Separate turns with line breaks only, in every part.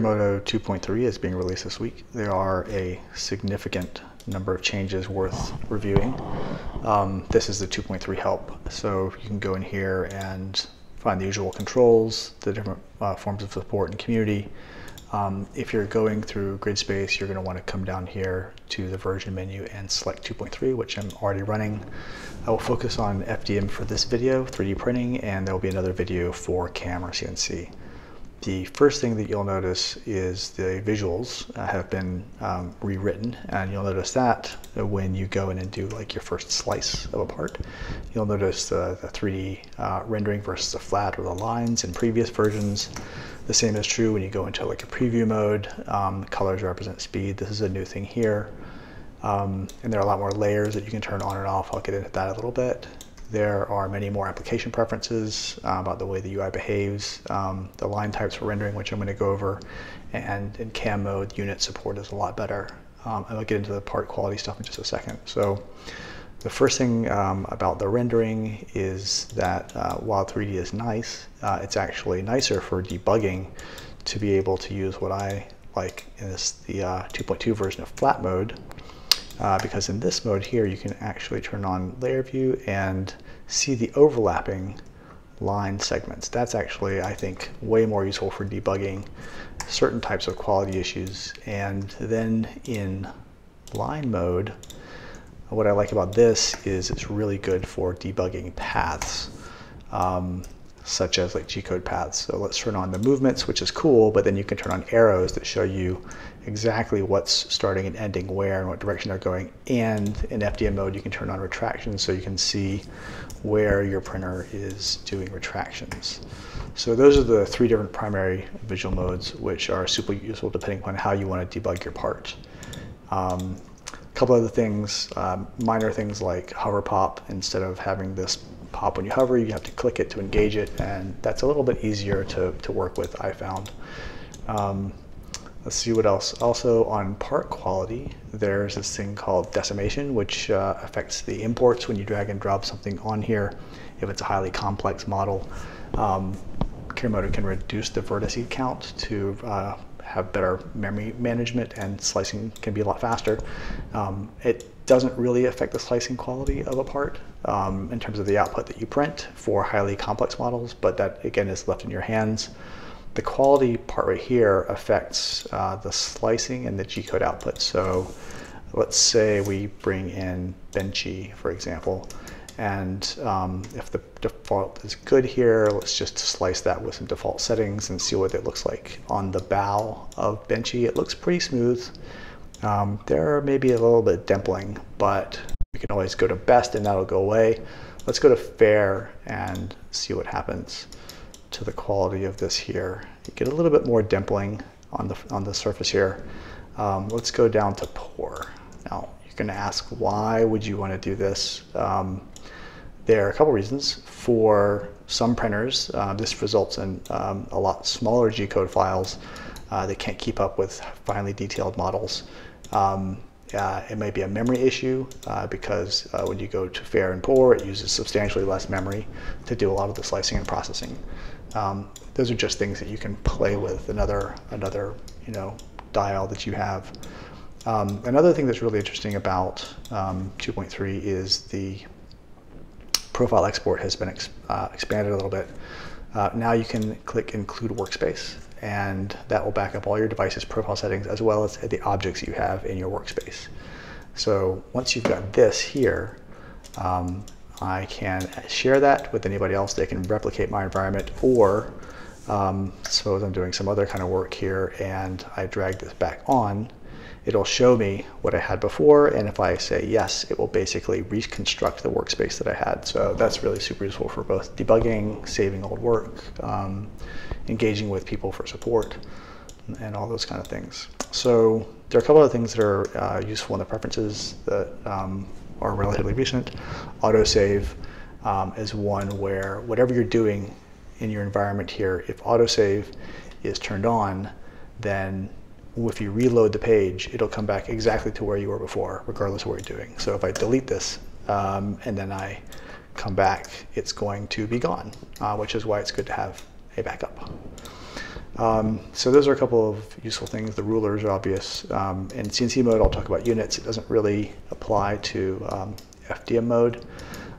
Moto 2.3 is being released this week. There are a significant number of changes worth reviewing. Um, this is the 2.3 help, so you can go in here and find the usual controls, the different uh, forms of support and community. Um, if you're going through GridSpace, you're going to want to come down here to the version menu and select 2.3, which I'm already running. I will focus on FDM for this video, 3D printing, and there will be another video for CAM or CNC. The first thing that you'll notice is the visuals have been um, rewritten and you'll notice that when you go in and do like your first slice of a part. You'll notice the, the 3D uh, rendering versus the flat or the lines in previous versions. The same is true when you go into like a preview mode. Um, colors represent speed. This is a new thing here. Um, and there are a lot more layers that you can turn on and off. I'll get into that a little bit. There are many more application preferences uh, about the way the UI behaves, um, the line types for rendering, which I'm going to go over, and in CAM mode, unit support is a lot better. Um, I'll get into the part quality stuff in just a second. So the first thing um, about the rendering is that uh, while 3D is nice, uh, it's actually nicer for debugging to be able to use what I like in this, the uh, 2.2 version of flat mode, uh, because in this mode here, you can actually turn on layer view and see the overlapping line segments. That's actually, I think, way more useful for debugging certain types of quality issues. And then in line mode, what I like about this is it's really good for debugging paths. Um, such as like G-code paths. So let's turn on the movements, which is cool, but then you can turn on arrows that show you exactly what's starting and ending where and what direction they're going. And in FDM mode, you can turn on retractions so you can see where your printer is doing retractions. So those are the three different primary visual modes, which are super useful depending upon how you want to debug your part. Um, a couple other things, um, minor things like hover pop, instead of having this pop when you hover, you have to click it to engage it, and that's a little bit easier to, to work with, I found. Um, let's see what else. Also on part quality, there's this thing called decimation, which uh, affects the imports when you drag and drop something on here. If it's a highly complex model, um, Kirimoto can reduce the vertice count to uh, have better memory management and slicing can be a lot faster. Um, it doesn't really affect the slicing quality of a part um, in terms of the output that you print for highly complex models, but that again is left in your hands. The quality part right here affects uh, the slicing and the G-code output. So let's say we bring in Benchy, for example, and um, if the default is good here, let's just slice that with some default settings and see what it looks like. On the bow of Benchy, it looks pretty smooth. Um, there may be a little bit of dimpling, but we can always go to best and that'll go away. Let's go to fair and see what happens to the quality of this here. You get a little bit more dimpling on the, on the surface here. Um, let's go down to poor. Now, you're gonna ask, why would you wanna do this? Um, there are a couple reasons. For some printers, uh, this results in um, a lot smaller G-code files uh, that can't keep up with finely detailed models. Um, uh, it may be a memory issue uh, because uh, when you go to fair and poor, it uses substantially less memory to do a lot of the slicing and processing. Um, those are just things that you can play with another another you know dial that you have. Um, another thing that's really interesting about um, 2.3 is the profile export has been ex uh, expanded a little bit. Uh, now you can click include workspace and that will back up all your device's profile settings as well as the objects you have in your workspace. So once you've got this here, um, I can share that with anybody else. They can replicate my environment or um, suppose I'm doing some other kind of work here and I drag this back on it'll show me what I had before. And if I say yes, it will basically reconstruct the workspace that I had. So that's really super useful for both debugging, saving old work, um, engaging with people for support, and all those kind of things. So there are a couple of things that are uh, useful in the preferences that um, are relatively recent. Autosave um, is one where whatever you're doing in your environment here, if autosave is turned on, then if you reload the page, it'll come back exactly to where you were before, regardless of what you're doing. So if I delete this um, and then I come back, it's going to be gone, uh, which is why it's good to have a backup. Um, so those are a couple of useful things. The rulers are obvious. Um, in CNC mode, I'll talk about units. It doesn't really apply to um, FDM mode.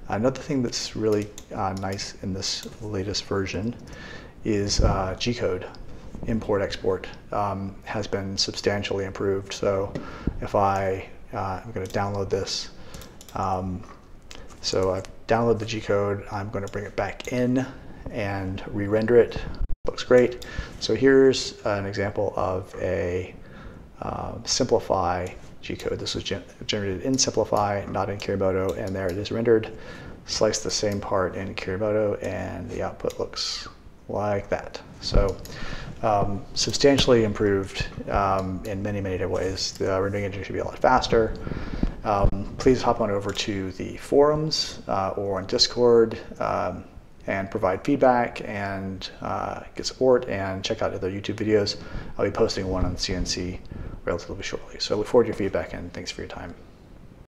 Another thing that's really uh, nice in this latest version is uh, G-code import export um, has been substantially improved. So if I, uh, I'm going to download this. Um, so I've downloaded the G-code. I'm going to bring it back in and re-render it. Looks great. So here's an example of a uh, Simplify G-code. This was gen generated in Simplify, not in Kirimoto, and there it is rendered. Slice the same part in Kirimoto, and the output looks like that. So um, substantially improved um, in many, many different ways. The rendering engine should be a lot faster. Um, please hop on over to the forums uh, or on Discord um, and provide feedback and uh, get support and check out other YouTube videos. I'll be posting one on CNC relatively shortly. So I look forward to your feedback and thanks for your time.